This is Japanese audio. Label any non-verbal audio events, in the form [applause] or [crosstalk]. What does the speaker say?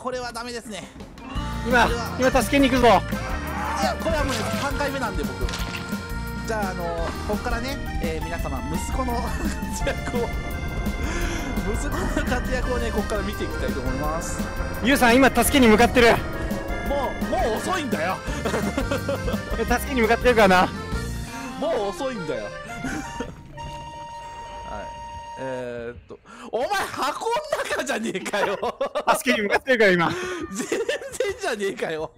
これはダメですね。今今助けに行くぞ。いやこれはもうね3回目なんで僕。じゃああのここからね、えー皆様息子の [laughs] 活躍を息子の活躍をねここから見ていきたいと思います。ゆうさん今助けに向かってる。もうもう遅いんだよ。[laughs] 助けに向かってるからな。もう遅いんだよ。は [laughs] いえー、っとお前箱の中じゃねえかよ。助けに向かってるから今。[laughs] 全然じゃねえかよ